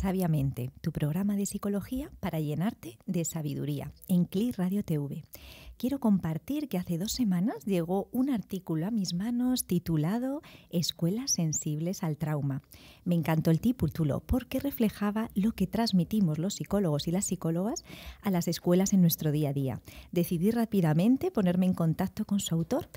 Sabiamente, tu programa de psicología para llenarte de sabiduría en CLI Radio TV. Quiero compartir que hace dos semanas llegó un artículo a mis manos titulado Escuelas sensibles al trauma. Me encantó el título porque reflejaba lo que transmitimos los psicólogos y las psicólogas a las escuelas en nuestro día a día. Decidí rápidamente ponerme en contacto con su autor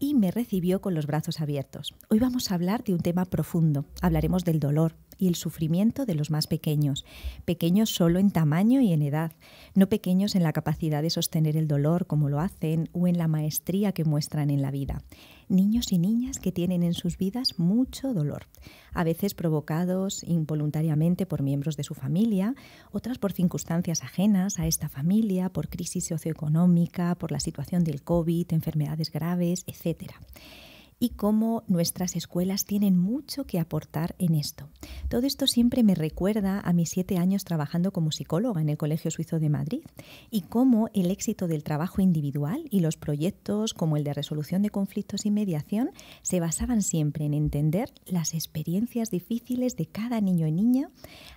y me recibió con los brazos abiertos. Hoy vamos a hablar de un tema profundo. Hablaremos del dolor, y el sufrimiento de los más pequeños, pequeños solo en tamaño y en edad, no pequeños en la capacidad de sostener el dolor como lo hacen o en la maestría que muestran en la vida. Niños y niñas que tienen en sus vidas mucho dolor, a veces provocados involuntariamente por miembros de su familia, otras por circunstancias ajenas a esta familia, por crisis socioeconómica, por la situación del COVID, enfermedades graves, etc y cómo nuestras escuelas tienen mucho que aportar en esto. Todo esto siempre me recuerda a mis siete años trabajando como psicóloga en el Colegio Suizo de Madrid y cómo el éxito del trabajo individual y los proyectos como el de resolución de conflictos y mediación se basaban siempre en entender las experiencias difíciles de cada niño y niña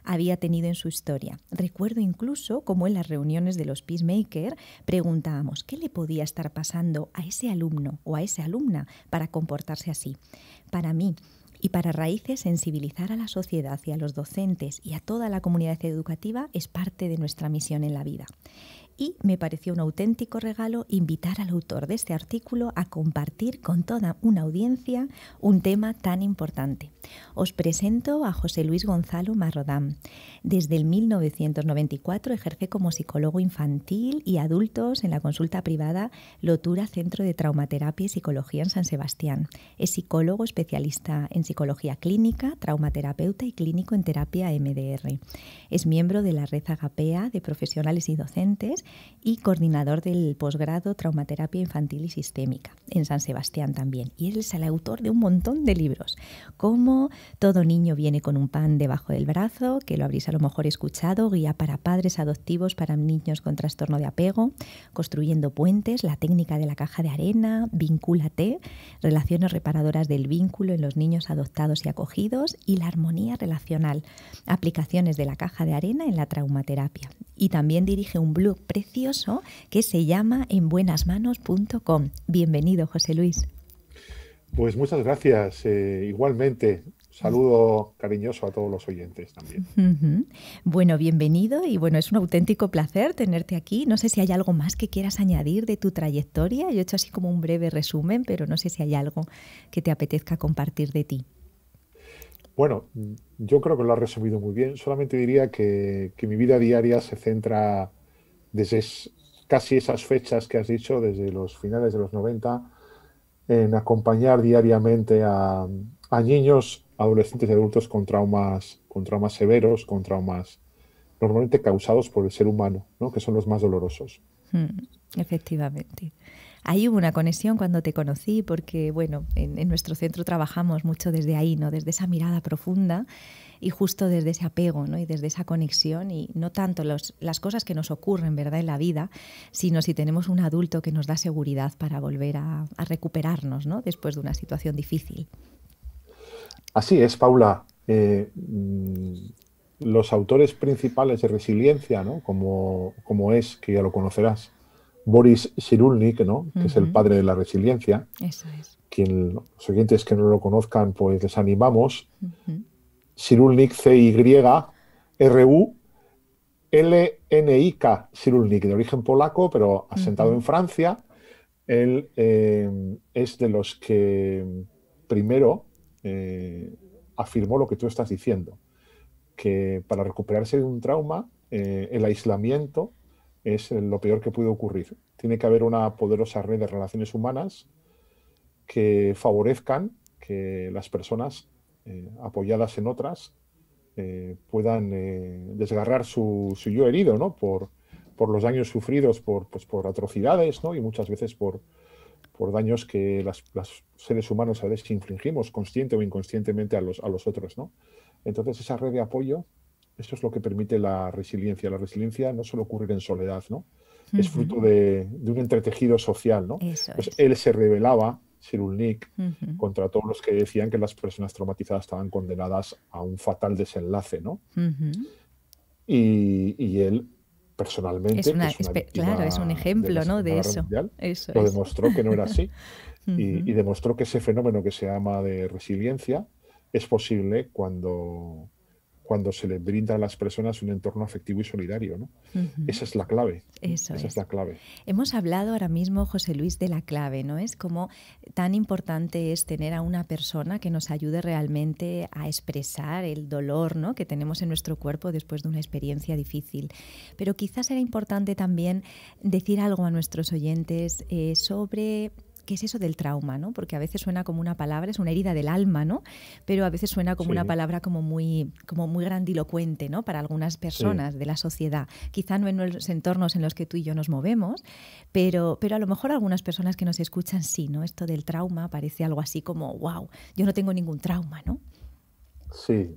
había tenido en su historia. Recuerdo incluso cómo en las reuniones de los Peacemaker preguntábamos qué le podía estar pasando a ese alumno o a esa alumna para comportarse así. Para mí, y para Raíces, sensibilizar a la sociedad y a los docentes y a toda la comunidad educativa es parte de nuestra misión en la vida y me pareció un auténtico regalo invitar al autor de este artículo a compartir con toda una audiencia un tema tan importante. Os presento a José Luis Gonzalo Marrodán. Desde el 1994 ejerce como psicólogo infantil y adultos en la consulta privada Lotura Centro de Traumaterapia y Psicología en San Sebastián. Es psicólogo especialista en psicología clínica, traumaterapeuta y clínico en terapia MDR. Es miembro de la red Agapea de profesionales y docentes y coordinador del posgrado Traumaterapia Infantil y Sistémica en San Sebastián también. Y él es el autor de un montón de libros, como Todo niño viene con un pan debajo del brazo, que lo habréis a lo mejor escuchado, Guía para padres adoptivos para niños con trastorno de apego, Construyendo puentes, La técnica de la caja de arena, Vincúlate, Relaciones reparadoras del vínculo en los niños adoptados y acogidos y la armonía relacional, aplicaciones de la caja de arena en la traumaterapia. Y también dirige un blog precioso que se llama enbuenasmanos.com. Bienvenido, José Luis. Pues muchas gracias. Eh, igualmente, saludo cariñoso a todos los oyentes también. Bueno, bienvenido y bueno, es un auténtico placer tenerte aquí. No sé si hay algo más que quieras añadir de tu trayectoria. Yo he hecho así como un breve resumen, pero no sé si hay algo que te apetezca compartir de ti. Bueno, yo creo que lo has resumido muy bien. Solamente diría que, que mi vida diaria se centra desde casi esas fechas que has dicho, desde los finales de los 90, en acompañar diariamente a, niños, adolescentes y adultos con traumas, con traumas severos, con traumas normalmente causados por el ser humano, ¿no? que son los más dolorosos. Hmm, efectivamente. Ahí hubo una conexión cuando te conocí, porque bueno, en, en, nuestro centro trabajamos mucho desde ahí, ¿no? Desde esa mirada profunda y justo desde ese apego ¿no? y desde esa conexión y no tanto los, las cosas que nos ocurren ¿verdad? en la vida, sino si tenemos un adulto que nos da seguridad para volver a, recuperarnos ¿no? después de una situación difícil. Así es, Paula. Eh, mm, los autores principales de resiliencia, ¿no? como, como es, que ya lo conocerás, Boris Cyrulnik, ¿no? que es el padre de la resiliencia. Eso es. Quien, los oyentes que no lo conozcan, pues les animamos. Cyrulnik, C-Y-R-U-L-N-I-K, Cyrulnik, de origen polaco, pero asentado en Francia. Él eh, es de los que primero eh, afirmó lo que tú estás diciendo, que para recuperarse de un trauma, eh, el aislamiento es lo peor que puede ocurrir. Tiene que haber una poderosa red de relaciones humanas que favorezcan que las personas eh, apoyadas en otras, eh, puedan eh, desgarrar su, yo herido, ¿no? Por, por los daños sufridos por, pues, por atrocidades, ¿no? Y muchas veces por, por daños que los seres humanos a veces infligimos consciente o inconscientemente a los, a los otros, ¿no? Entonces esa red de apoyo, eso es lo que permite la resiliencia. La resiliencia no suele ocurrir en soledad, ¿no? Es fruto de, un entretejido social, ¿no? Pues él se revelaba Cyrulnik, contra todos los que decían que las personas traumatizadas estaban condenadas a un fatal desenlace, ¿no? y, él personalmente, es claro, es un ejemplo, ¿no? De eso. lo demostró que no era así y, demostró que ese fenómeno que se llama de resiliencia es posible cuando cuando se le brinda a las personas un entorno afectivo y solidario. ¿no? Esa es la clave. Esa es. la clave. Hemos hablado ahora mismo, José Luis, de la clave, ¿no? Es como tan importante es tener a una persona que nos ayude realmente a expresar el dolor ¿no? que tenemos en nuestro cuerpo después de una experiencia difícil. Pero quizás era importante también decir algo a nuestros oyentes eh, sobre ¿qué es eso del trauma? ¿no? Porque a veces suena como una palabra, es una herida del alma, ¿no? Pero a veces suena como una palabra como muy, como muy grandilocuente ¿no? para algunas personas de la sociedad. Quizá no en los entornos en los que tú y yo nos movemos, pero, pero a lo mejor algunas personas que nos escuchan sí, ¿no? Esto del trauma parece algo así como, wow, yo no tengo ningún trauma, ¿no? Sí,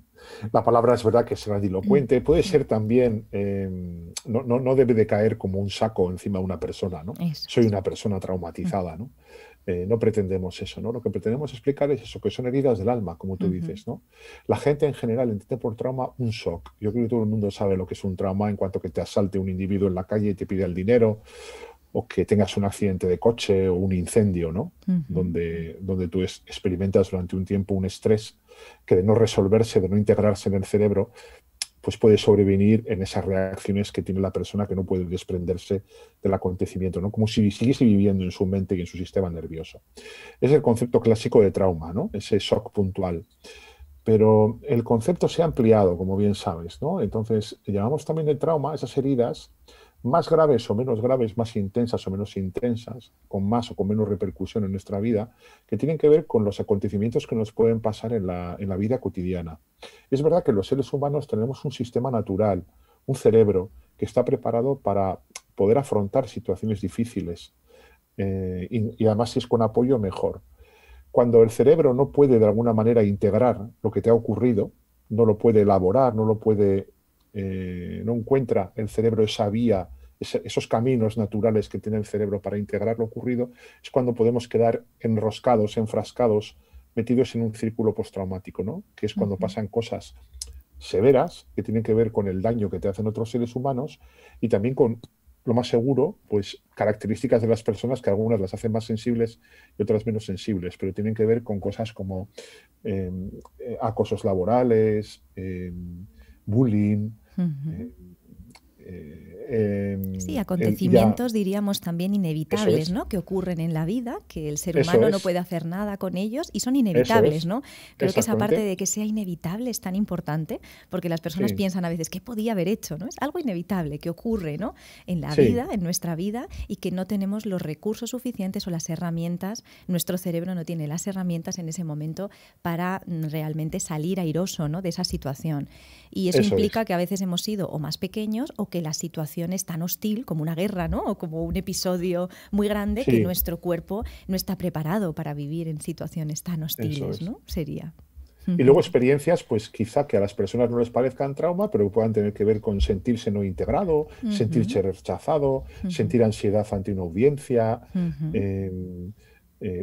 la palabra es verdad que es grandilocuente. Puede ser también, em, no, no, debe de caer como un saco encima de una persona, ¿no? Soy una persona traumatizada, ¿no? Eh, no pretendemos eso, ¿no? Lo que pretendemos explicar es eso, que son heridas del alma, como tú dices, ¿no? La gente en general entiende por trauma un shock. Yo creo que todo el mundo sabe lo que es un trauma en cuanto que te asalte un individuo en la calle y te pide el dinero, o que tengas un accidente de coche o un incendio, ¿no? donde, donde tú experimentas durante un tiempo un estrés que de no resolverse, de no integrarse en el cerebro, pues puede sobrevenir en esas reacciones que tiene la persona que no puede desprenderse del acontecimiento, ¿no? como si siguiese viviendo en su mente y en su sistema nervioso. Es el concepto clásico de trauma, ¿no? ese shock puntual. Pero el concepto se ha ampliado, como bien sabes. ¿no? Entonces, llamamos también de trauma esas heridas más graves o menos graves, más intensas o menos intensas, con más o con menos repercusión en nuestra vida, que tienen que ver con los acontecimientos que nos pueden pasar en la, vida cotidiana. Es verdad que los seres humanos tenemos un sistema natural, un cerebro que está preparado para poder afrontar situaciones difíciles eh, y, además si es con apoyo mejor. Cuando el cerebro no puede de alguna manera integrar lo que te ha ocurrido, no lo puede elaborar, no lo puede eh, no encuentra el cerebro esa vía, esos caminos naturales que tiene el cerebro para integrar lo ocurrido, es cuando podemos quedar enroscados, enfrascados, metidos en un círculo postraumático, ¿no? que es cuando pasan cosas severas que tienen que ver con el daño que te hacen otros seres humanos y también con lo más seguro, pues características de las personas que algunas las hacen más sensibles y otras menos sensibles, pero tienen que ver con cosas como em, eh, acosos laborales, em, bullying, eh, em, sí, acontecimientos diríamos también inevitables, ¿no? Que ocurren en la vida, que el ser humano no puede hacer nada con ellos y son inevitables, ¿no? Creo que esa parte de que sea inevitable es tan importante porque las personas piensan a veces qué podía haber hecho, ¿no? Es algo inevitable que ocurre, ¿no? En la vida, en nuestra vida y que no tenemos los recursos suficientes o las herramientas, nuestro cerebro no tiene las herramientas en ese momento para mm, realmente salir airoso, ¿no? De esa situación. Y eso, implica que a veces hemos sido o más pequeños o que la situación es tan hostil como una guerra, ¿no? O como un episodio muy grande que nuestro cuerpo no está preparado para vivir en situaciones tan hostiles, ¿no? Sería. Y luego experiencias, pues quizá que a las personas no les parezcan trauma, pero que puedan tener que ver con sentirse no integrado, sentirse rechazado, sentir ansiedad ante una audiencia, eh,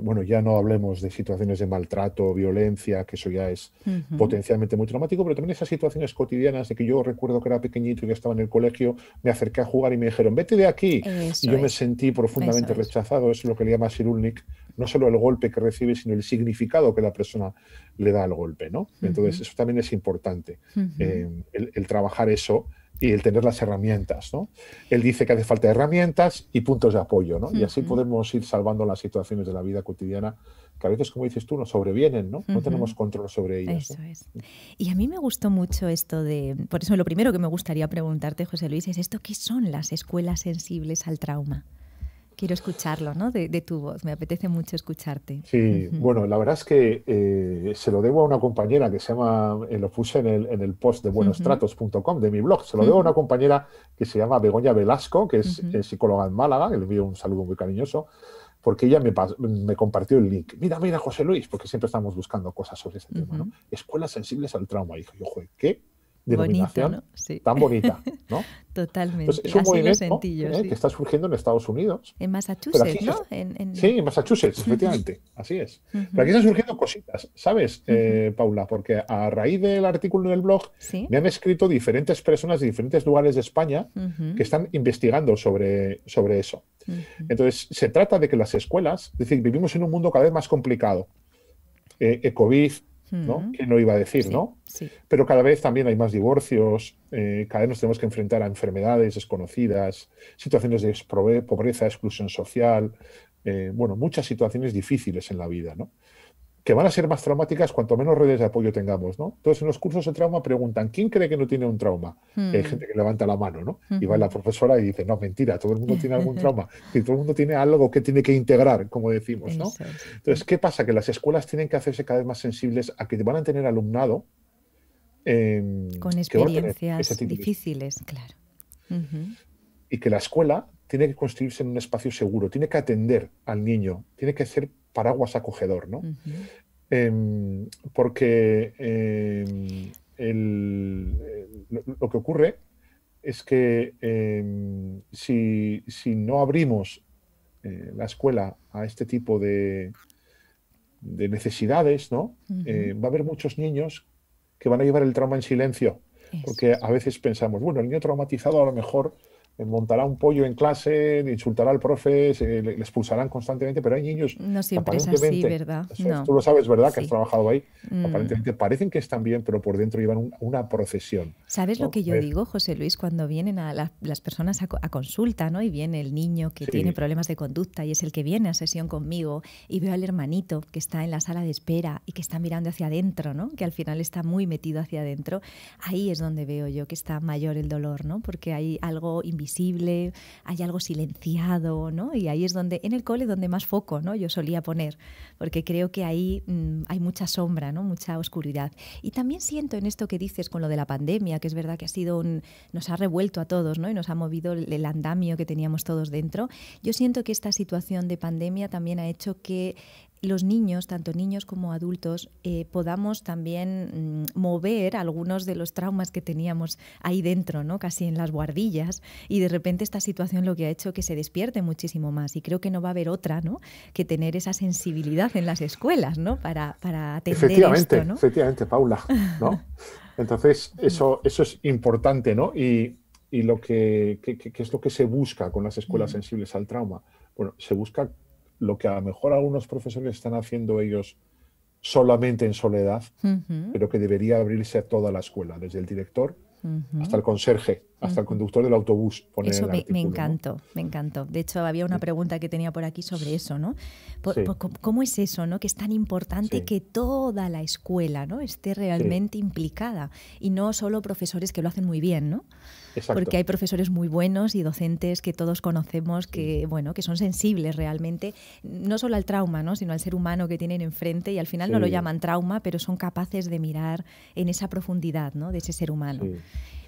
bueno, ya no hablemos de situaciones de maltrato, violencia, que eso ya es potencialmente muy traumático, pero también esas situaciones cotidianas de que yo recuerdo que era pequeñito y que estaba en el colegio, me acerqué a jugar y me dijeron, vete de aquí. y yo me sentí profundamente rechazado, eso es. lo que le llama Sirulnik, no solo el golpe que recibe, sino el significado que la persona le da al golpe, ¿no? Entonces, eso también es importante, eh, el trabajar eso y el tener las herramientas. ¿no? Él dice que hace falta herramientas y puntos de apoyo, ¿no? y así podemos ir salvando las situaciones de la vida cotidiana que a veces, como dices tú, nos sobrevienen, ¿no? No tenemos control sobre ellas. Eso es. Y a mí me gustó mucho esto de, por eso lo primero que me gustaría preguntarte, José Luis, es esto, ¿qué son las escuelas sensibles al trauma? Quiero escucharlo, ¿no? De, tu voz. Me apetece mucho escucharte. Sí, bueno, la verdad es que eh, se lo debo a una compañera que se llama, eh, lo puse en el, en el post de buenostratos.com de mi blog, se lo debo a una compañera que se llama Begoña Velasco, que es, psicóloga en Málaga, que le envío un saludo muy cariñoso, porque ella me, me, compartió el link. Mira, mira, José Luis, porque siempre estamos buscando cosas sobre ese tema, ¿no? Escuelas sensibles al trauma. Y dije, yo, joder, ¿qué? Denominación tan bonita, ¿no? Totalmente. es un movimiento ¿eh? que está surgiendo en Estados Unidos. En Massachusetts, ¿no? Sí, en Massachusetts, efectivamente, así es. Pero aquí están surgiendo cositas, ¿sabes, eh, Paula? Porque a raíz del artículo en el blog me han escrito diferentes personas de diferentes lugares de España que están investigando sobre, sobre eso. Entonces, se trata de que las escuelas, es decir, vivimos en un mundo cada vez más complicado. Eh, COVID, ¿no? ¿Quién lo iba a decir, no? Pero cada vez también hay más divorcios, eh, cada vez nos tenemos que enfrentar a enfermedades desconocidas, situaciones de pobreza, exclusión social, eh, bueno, muchas situaciones difíciles en la vida, ¿no? Que van a ser más traumáticas cuanto menos redes de apoyo tengamos, ¿no? Entonces, en los cursos de trauma preguntan, ¿quién cree que no tiene un trauma? hay hmm. gente que levanta la mano, ¿no? Y va la profesora y dice, no, mentira, todo el mundo tiene algún trauma, y todo el mundo tiene algo que tiene que integrar, como decimos, ¿no? Entonces, ¿qué pasa? Que las escuelas tienen que hacerse cada vez más sensibles a que van a tener alumnado em, con experiencias difíciles, claro. Y que la escuela tiene que construirse en un espacio seguro, tiene que atender al niño, tiene que ser paraguas acogedor, ¿no? Em, porque em, lo, que ocurre es que em, si, no abrimos eh, la escuela a este tipo de, de necesidades, ¿no? Eh, va a haber muchos niños que van a llevar el trauma en silencio. Porque a veces pensamos, bueno, el niño traumatizado a lo mejor montará un pollo en clase, insultará al profe, le, expulsarán constantemente, pero hay niños. No siempre es así, ¿verdad? Tú lo sabes, ¿verdad? Que has trabajado ahí. Mm. Aparentemente parecen que están bien, pero por dentro llevan una procesión. ¿Sabes lo que yo digo, José Luis, cuando vienen a las personas a, consulta, ¿no? Y viene el niño que tiene problemas de conducta y es el que viene a sesión conmigo y veo al hermanito que está en la sala de espera y que está mirando hacia adentro, ¿no? Que al final está muy metido hacia adentro. Ahí es donde veo yo que está mayor el dolor, ¿no? Porque hay algo invisible hay algo silenciado, ¿no? Y ahí es donde, en el cole, donde más foco, ¿no? Yo solía poner, porque creo que ahí mm, hay mucha sombra, ¿no? Mucha oscuridad. Y también siento en esto que dices con lo de la pandemia, que es verdad que ha sido un, nos ha revuelto a todos, ¿no? Y nos ha movido el andamio que teníamos todos dentro. Yo siento que esta situación de pandemia también ha hecho que los niños, tanto niños como adultos, eh, podamos también mm, mover algunos de los traumas que teníamos ahí dentro, ¿no? casi en las guardillas, y de repente esta situación lo que ha hecho que se despierte muchísimo más. Y creo que no va a haber otra ¿no? que tener esa sensibilidad en las escuelas ¿no? para, para atender efectivamente, esto, ¿no? Efectivamente, Paula. ¿no? Entonces, eso, eso es importante, ¿no? Y, y lo que, es lo que se busca con las escuelas sensibles al trauma. Bueno, se busca lo que a lo mejor algunos profesores están haciendo ellos solamente en soledad, pero que debería abrirse a toda la escuela, desde el director hasta el conserje, hasta el conductor del autobús. Eso me, encantó, me encantó. De hecho, había una pregunta que tenía por aquí sobre eso, ¿no? ¿Cómo es eso, no? Que es tan importante que toda la escuela, ¿no? Esté realmente implicada y no solo profesores que lo hacen muy bien, ¿no? Porque hay profesores muy buenos y docentes que todos conocemos que, bueno, que son sensibles realmente, no solo al trauma, ¿no? sino al ser humano que tienen enfrente y al final no lo llaman trauma, pero son capaces de mirar en esa profundidad ¿no? de ese ser humano.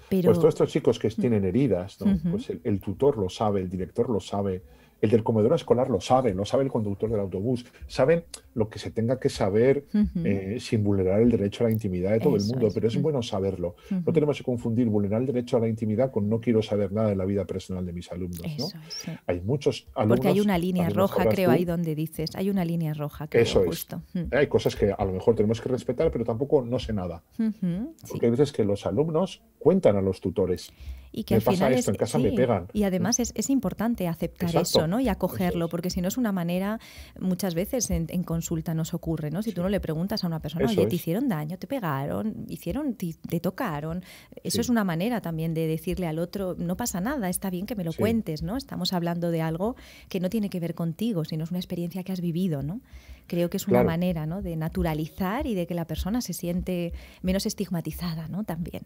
Pero... Pues todos estos chicos que tienen heridas, pues el, tutor lo sabe, el director lo sabe, el del comedor escolar lo sabe, lo sabe el conductor del autobús, saben lo que se tenga que saber eh, sin vulnerar el derecho a la intimidad de todo el mundo, pero es bueno saberlo. No tenemos que confundir vulnerar el derecho a la intimidad con no quiero saber nada de la vida personal de mis alumnos. ¿no? Hay muchos alumnos. Porque hay una línea roja, creo, ahí donde dices, hay una línea roja, creo, Eso justo. Hay cosas que a lo mejor tenemos que respetar, pero tampoco no sé nada. Porque hay veces que los alumnos cuentan a los tutores y que al final esto, en casa me pegan. Y además es, es importante aceptar eso, ¿no? Y acogerlo, porque si no es una manera, muchas veces en, consulta nos ocurre, ¿no? Si tú no le preguntas a una persona, oye, te hicieron daño, te pegaron, hicieron, te, tocaron, eso es una manera también de decirle al otro, no pasa nada, está bien que me lo cuentes, ¿no? Estamos hablando de algo que no tiene que ver contigo, sino es una experiencia que has vivido, ¿no? Creo que es una manera, ¿no? De naturalizar y de que la persona se siente menos estigmatizada, ¿no? También.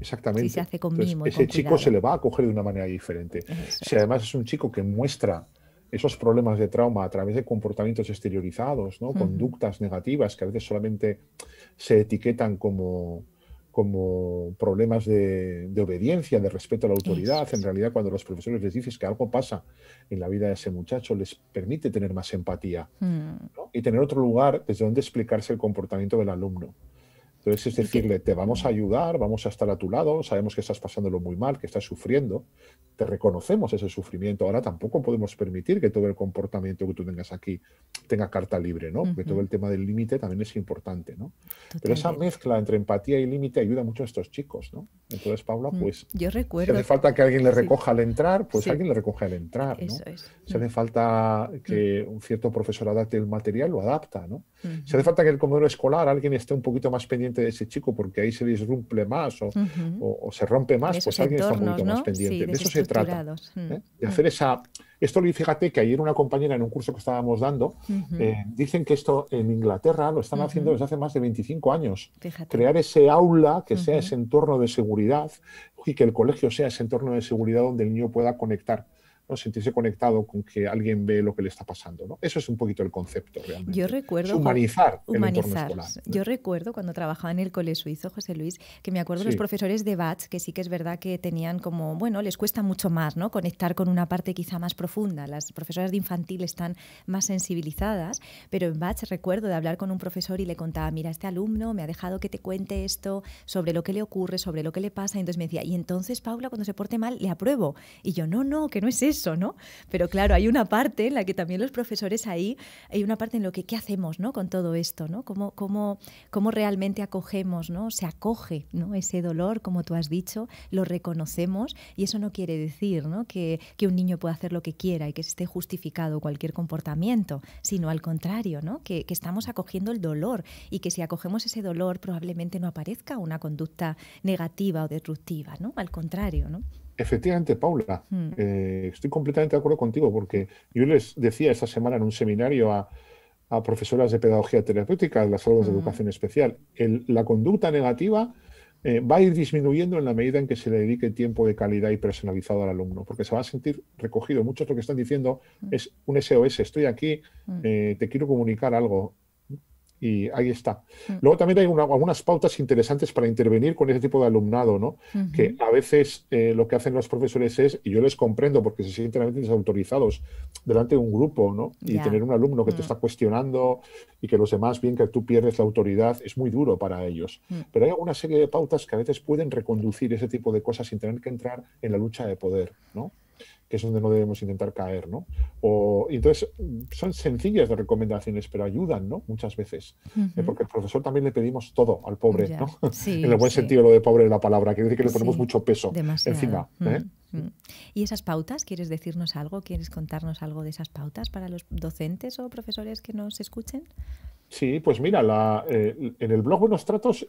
Exactamente. Si se hace con ese chico se le va a coger de una manera diferente. si además es un chico que muestra esos problemas de trauma a través de comportamientos exteriorizados, ¿no? conductas negativas que a veces solamente se etiquetan como, como problemas de, obediencia, de respeto a la autoridad. En realidad, cuando los profesores les dices que algo pasa en la vida de ese muchacho, les permite tener más empatía mm. y tener otro lugar desde donde explicarse el comportamiento del alumno. Entonces es decirle, te vamos a ayudar, vamos a estar a tu lado, sabemos que estás pasándolo muy mal, que estás sufriendo, te reconocemos ese sufrimiento. Ahora tampoco podemos permitir que todo el comportamiento que tú tengas aquí tenga carta libre, ¿no? Porque todo el tema del límite también es importante, ¿no? Pero esa mezcla entre empatía y límite ayuda mucho a estos chicos, ¿no? Entonces, Paula, mm, pues... Yo recuerdo... Si hace falta que alguien le recoja al entrar, pues alguien le recoge al entrar, ¿no? Si hace falta que mm. un cierto profesor adapte el material, lo adapta, ¿no? Si hace falta que el comedor escolar alguien esté un poquito más pendiente de ese chico porque ahí se disrumpe más o, se rompe más, pues alguien está un poquito más pendiente. de, eso se trata. Mm, ¿eh? De hacer esa... Esto, fíjate que ayer una compañera en un curso que estábamos dando, eh, dicen que esto en Inglaterra lo están haciendo desde hace más de 25 años. Crear ese aula que sea ese entorno de seguridad y que el colegio sea ese entorno de seguridad donde el niño pueda conectar ¿no? sentirse conectado con que alguien ve lo que le está pasando. ¿no? Eso es un poquito el concepto realmente. Yo recuerdo... humanizar, humanizar. Yo recuerdo cuando trabajaba en el cole suizo, José Luis, que me acuerdo de los profesores de BATS, que sí que es verdad que tenían como, bueno, les cuesta mucho más ¿no? conectar con una parte quizá más profunda. Las profesoras de infantil están más sensibilizadas, pero en BATS recuerdo de hablar con un profesor y le contaba, mira, este alumno me ha dejado que te cuente esto sobre lo que le ocurre, sobre lo que le pasa, y entonces me decía, y entonces Paula, cuando se porte mal, le apruebo. Y yo, no, no, que no es eso ¿no? Pero claro, hay una parte en la que también los profesores ahí, hay una parte en lo que, ¿qué hacemos, ¿no? Con todo esto, ¿no? ¿Cómo, cómo, cómo realmente acogemos, ¿no? Se acoge, ¿no? Ese dolor, como tú has dicho, lo reconocemos y eso no quiere decir, ¿no? Que, que un niño pueda hacer lo que quiera y que esté justificado cualquier comportamiento, sino al contrario, ¿no? Que, que estamos acogiendo el dolor y que si acogemos ese dolor probablemente no aparezca una conducta negativa o destructiva, ¿no? Al contrario, ¿no? Efectivamente, Paula, hmm. eh, estoy completamente de acuerdo contigo porque yo les decía esta semana en un seminario a, profesoras de pedagogía terapéutica de las aulas de hmm. educación especial, la conducta negativa eh, va a ir disminuyendo en la medida en que se le dedique tiempo de calidad y personalizado al alumno, porque se va a sentir recogido. Muchos lo que están diciendo hmm. es un SOS, estoy aquí, eh, te quiero comunicar algo, y ahí está. Mm. Luego también hay algunas pautas interesantes para intervenir con ese tipo de alumnado, ¿no? Que a veces eh, lo que hacen los profesores es, y yo les comprendo porque se sienten realmente desautorizados delante de un grupo, ¿no? Y tener un alumno que te mm. está cuestionando y que los demás ven que tú pierdes la autoridad es muy duro para ellos. Mm. Pero hay alguna serie de pautas que a veces pueden reconducir ese tipo de cosas sin tener que entrar en la lucha de poder, ¿no? Que es donde no debemos intentar caer, ¿no? O, entonces, son sencillas de recomendaciones, pero ayudan, ¿no? Muchas veces. Eh, porque el profesor también le pedimos todo al pobre, ¿no? en el buen sentido lo de pobre de la palabra, quiere decir que le ponemos mucho peso encima. ¿eh? ¿Y esas pautas? ¿Quieres decirnos algo? ¿Quieres contarnos algo de esas pautas para los docentes o profesores que nos escuchen? Sí, pues mira, la, eh, en el blog Buenos Tratos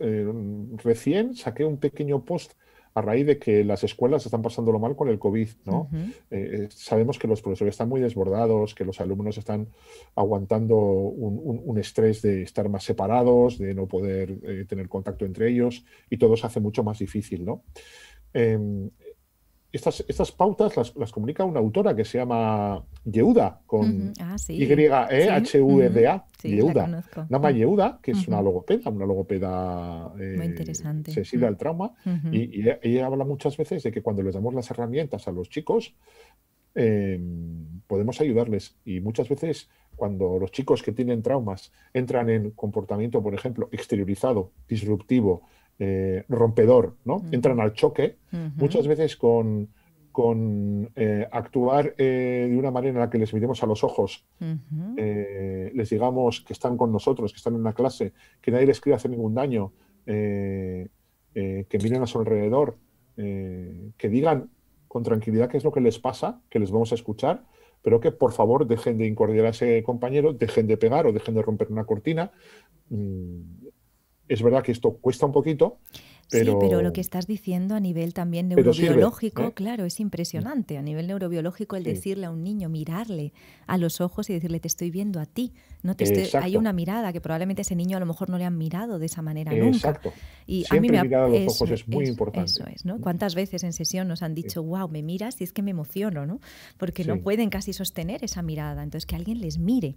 recién saqué un pequeño post a raíz de que las escuelas están pasándolo mal con el COVID. ¿no? Eh, sabemos que los profesores están muy desbordados, que los alumnos están aguantando un, estrés de estar más separados, de no poder eh, tener contacto entre ellos, y todo se hace mucho más difícil. ¿no? Em, estas, estas pautas las, comunica una autora que se llama Yehuda, con Y-E-H-U-D-A, Yehuda. Nama Yehuda, que es una logopeda, una logopeda eh, sensible al trauma, y, ella habla muchas veces de que cuando les damos las herramientas a los chicos, em, podemos ayudarles. Y muchas veces cuando los chicos que tienen traumas entran en comportamiento, por ejemplo, exteriorizado, disruptivo, eh, rompedor, ¿no? Entran al choque, muchas veces con, con eh, actuar eh, de una manera en la que les miremos a los ojos, les digamos que están con nosotros, que están en una clase, que nadie les quiere hacer ningún daño, que miren a su alrededor, que digan con tranquilidad qué es lo que les pasa, que les vamos a escuchar, pero que por favor dejen de incordiar a ese compañero, dejen de pegar o dejen de romper una cortina. Mm, es verdad que esto cuesta un poquito, pero... Sí, pero lo que estás diciendo a nivel también neurobiológico, ¿eh? claro, es impresionante. A nivel neurobiológico, el decirle a un niño, mirarle a los ojos y decirle, te estoy viendo a ti. No te Hay una mirada que probablemente a ese niño a lo mejor no le han mirado de esa manera nunca. Y Siempre a mí me mirar a los eso, ojos es muy eso, importante. Eso es, ¿no? ¿Cuántas veces en sesión nos han dicho, wow, me miras y es que me emociono, ¿no? Porque no Sí. pueden casi sostener esa mirada. Entonces, que alguien les mire,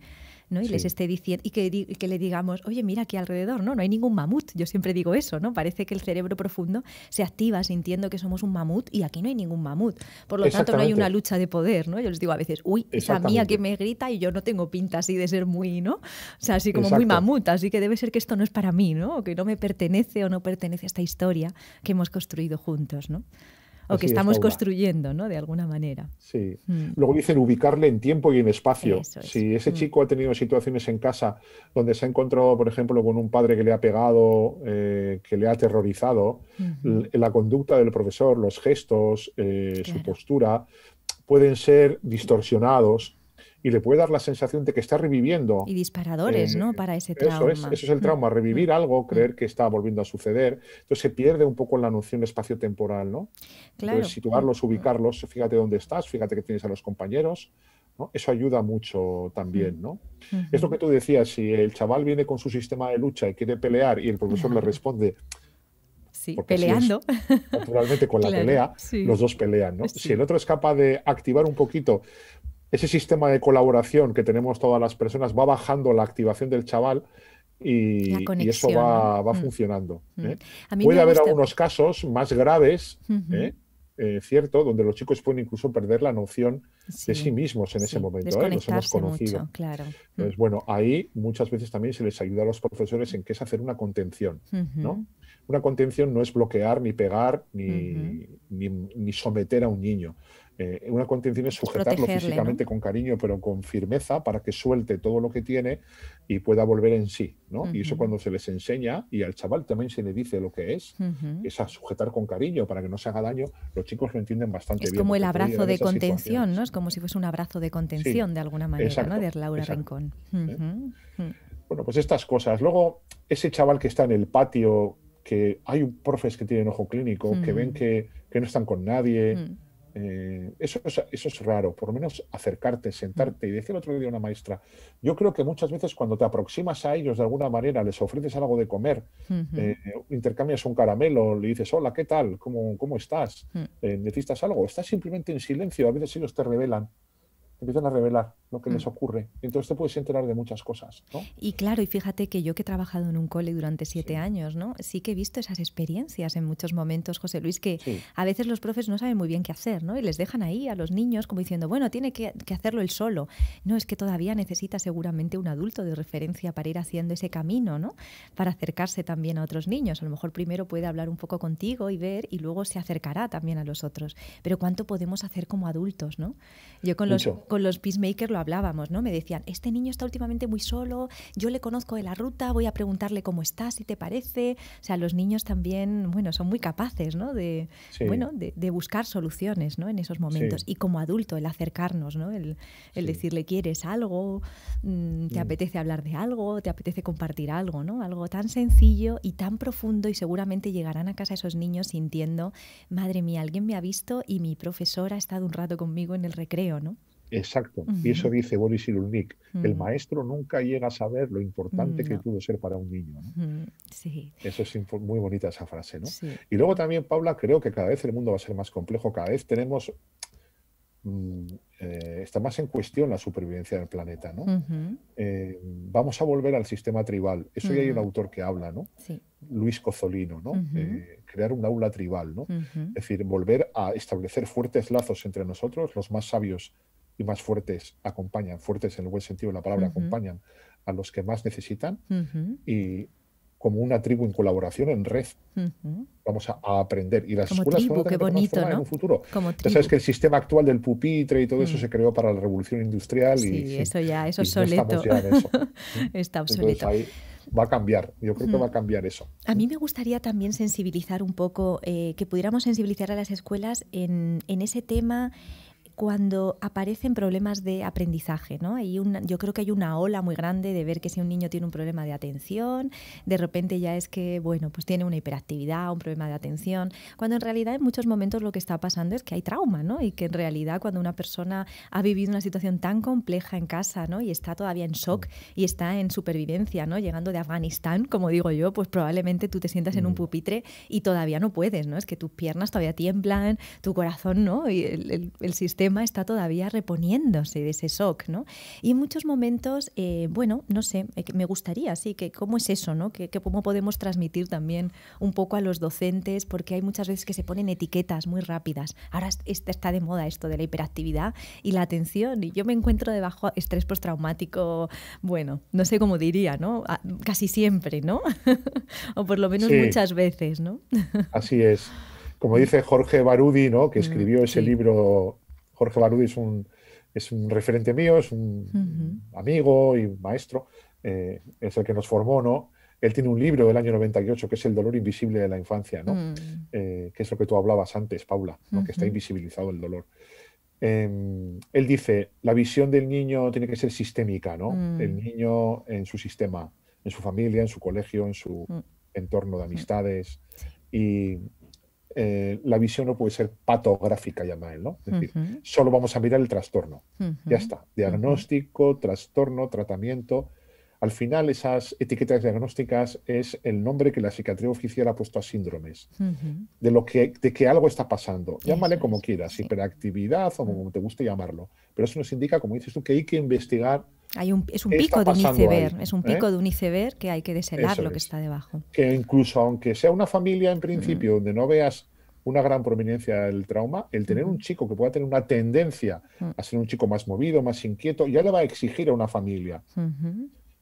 ¿no? Y les esté diciendo, y que, di- y que le digamos, oye, mira aquí alrededor, ¿no? No hay ningún mamut. Yo siempre digo eso, ¿no? Parece que el cerebro profundo se activa sintiendo que somos un mamut y aquí no hay ningún mamut. Por lo tanto, no hay una lucha de poder, ¿no? Yo les digo a veces, uy, esa mía que me grita y yo no tengo pinta así de ser muy, ¿no? O sea, así como muy mamut, así que debe ser que esto no es para mí, ¿no? O que no me pertenece o no pertenece a esta historia que hemos construido juntos, ¿no? O que Así estamos construyendo, ¿no? De alguna manera. Sí. Mm. Luego dicen ubicarle en tiempo y en espacio. Es. Si ese Mm. chico ha tenido situaciones en casa donde se ha encontrado, por ejemplo, con un padre que le ha pegado, eh, que le ha aterrorizado, la conducta del profesor, los gestos, eh, su postura, pueden ser distorsionados y le puede dar la sensación de que está reviviendo. Y disparadores, Eh, ¿no? Para ese trauma. Eso es, eso es el trauma, Mm, revivir mm. algo, creer que está volviendo a suceder. Entonces se pierde un poco la noción espacio-temporal, ¿no? Claro. Entonces, situarlos, ubicarlos, fíjate dónde estás, fíjate que tienes a los compañeros, ¿no? Eso ayuda mucho también, ¿no? Ujú. Es lo que tú decías, si el chaval viene con su sistema de lucha y quiere pelear y el profesor le responde Sí, porque así es. peleando. naturalmente con la Claro, pelea, sí. los dos pelean, ¿no? Sí. Si el otro es capaz de activar un poquito ese sistema de colaboración que tenemos todas las personas, va bajando la activación del chaval y, eso va, Mm. funcionando. Mm. ¿eh? Puede haber gusta- algunos casos más graves. ¿eh? Eh, cierto, donde los chicos pueden incluso perder la noción de sí mismos en sí, ese momento. Los hemos conocido. mucho, claro. Entonces, bueno, ahí muchas veces también se les ayuda a los profesores en qué es hacer una contención. ¿no? Una contención no es bloquear, ni pegar, ni, ni someter a un niño. Eh, una contención es sujetarlo físicamente con cariño, pero con firmeza, para que suelte todo lo que tiene y pueda volver en sí. ¿no? Y eso cuando se les enseña, y al chaval también se le dice lo que es, es a sujetar con cariño para que no se haga daño, los chicos lo entienden bastante Es bien. como el abrazo de contención. ¿no? Es como si fuese un abrazo de contención de alguna manera, exacto, ¿no? De Laura exacto. Rincón. Ujú. Bueno, pues estas cosas. Luego, ese chaval que está en el patio, que hay un profes que tienen ojo clínico, que ven que, que no están con nadie. Eh, eso, es, eso es raro, por lo menos acercarte, sentarte. Y decía el otro día una maestra, yo creo que muchas veces cuando te aproximas a ellos de alguna manera, les ofreces algo de comer, eh, intercambias un caramelo, le dices, hola, ¿qué tal? ¿Cómo, cómo estás? Mm. Eh, ¿Necesitas algo? Estás simplemente en silencio, a veces ellos te revelan, empiezan a revelar lo que les Mm. ocurre. Entonces te puedes enterar de muchas cosas, ¿no? Y claro, y fíjate que yo que he trabajado en un cole durante siete Sí. años, ¿no? Sí que he visto esas experiencias en muchos momentos, José Luis, que Sí. a veces los profes no saben muy bien qué hacer, ¿no? Y les dejan ahí a los niños como diciendo, bueno, tiene que, que hacerlo él solo. No, es que todavía necesita seguramente un adulto de referencia para ir haciendo ese camino, ¿no? Para acercarse también a otros niños. A lo mejor primero puede hablar un poco contigo y ver, y luego se acercará también a los otros. Pero ¿cuánto podemos hacer como adultos, ¿no? Yo con los, con los peacemakers lo hablábamos, ¿no? Me decían, este niño está últimamente muy solo, yo le conozco de la ruta, voy a preguntarle cómo está, si te parece. O sea, los niños también, bueno, son muy capaces, ¿no? De, Sí. bueno, de, de buscar soluciones, ¿no? En esos momentos. Sí. Y como adulto, el acercarnos, ¿no? El, el Sí. decirle, ¿quieres algo? Mm, ¿Te Mm. apetece hablar de algo? ¿Te apetece compartir algo, ¿no? Algo tan sencillo y tan profundo y seguramente llegarán a casa esos niños sintiendo, madre mía, alguien me ha visto y mi profesora ha estado un rato conmigo en el recreo, ¿no? Exacto. Y eso dice Boris Cyrulnik. El Mm. maestro nunca llega a saber lo importante que pudo ser para un niño. ¿no? Sí, Eso es muy bonita esa frase. ¿no? sí. Y luego también, Paula, creo que cada vez el mundo va a ser más complejo. Cada vez tenemos. mm, eh, está más en cuestión la supervivencia del planeta. ¿no? Eh, vamos a volver al sistema tribal. Eso ya hay un autor que habla, ¿no? Sí. Luis Cozolino, ¿no? Eh, crear un aula tribal, ¿no? Es decir, volver a establecer fuertes lazos entre nosotros, los más sabios y más fuertes acompañan, fuertes en el buen sentido de la palabra, Ujú. acompañan a los que más necesitan ujú, y como una tribu en colaboración, en red, ujú. vamos a, a aprender. Y las Como escuelas tribu, qué que bonito, transformar en ¿no? un futuro. Como Ya sabes que el sistema actual del pupitre y todo eso Mm. se creó para la revolución industrial y, Sí, eso ya, eso y no obsoleto. en eso. Está Entonces obsoleto. ahí va a cambiar. Yo creo que Mm. va a cambiar eso. A mí me gustaría también sensibilizar un poco, eh, que pudiéramos sensibilizar a las escuelas en, en ese tema cuando aparecen problemas de aprendizaje, ¿no? Hay una, yo creo que hay una ola muy grande de ver que si un niño tiene un problema de atención, de repente ya es que, bueno, pues tiene una hiperactividad, un problema de atención, cuando en realidad en muchos momentos lo que está pasando es que hay trauma, ¿no? Y que en realidad cuando una persona ha vivido una situación tan compleja en casa, ¿no? Y está todavía en shock y está en supervivencia, ¿no? Llegando de Afganistán, como digo yo, pues probablemente tú te sientas en un mm. pupitre y todavía no puedes, ¿no? Es que tus piernas todavía tiemblan, tu corazón, ¿no? Y el, el sistema está todavía reponiéndose de ese shock, ¿no? Y en muchos momentos, eh, bueno, no sé, eh, me gustaría, sí, que cómo es eso, ¿no? Que, cómo podemos transmitir también un poco a los docentes, porque hay muchas veces que se ponen etiquetas muy rápidas. Ahora está de moda esto de la hiperactividad y la atención, y yo me encuentro debajo estrés postraumático, bueno, no sé cómo diría, ¿no? Casi siempre, ¿no? o por lo menos muchas veces, ¿no? Así es como dice Jorge Barudi, ¿no? que mm, escribió ese libro Jorge Barudi es un, es un referente mío, es un amigo y maestro, eh, es el que nos formó, ¿no? Él tiene un libro del año 98 que es El dolor invisible de la infancia, ¿no? Mm. Eh, que es lo que tú hablabas antes, Paula, que está invisibilizado el dolor. Em, él dice, la visión del niño tiene que ser sistémica, ¿no? Mm. El niño en su sistema, en su familia, en su colegio, en su mm. entorno de amistades. Y eh, la visión no puede ser patográfica, llama él, ¿no? Es decir, solo vamos a mirar el trastorno. Ya está. Diagnóstico, trastorno, tratamiento. Al final, esas etiquetas diagnósticas es el nombre que la psiquiatría oficial ha puesto a síndromes, de, lo que, de que algo está pasando. Llámale como quieras, hiperactividad o como te guste llamarlo. Pero eso nos indica, como dices tú, que hay que investigar hay un, es un pico de un iceberg, es un pico ¿eh? de un iceberg que hay que deshelar lo que está debajo. Que incluso aunque sea una familia en principio donde no veas una gran prominencia del trauma, el tener un chico que pueda tener una tendencia a ser un chico más movido, más inquieto, ya le va a exigir a una familia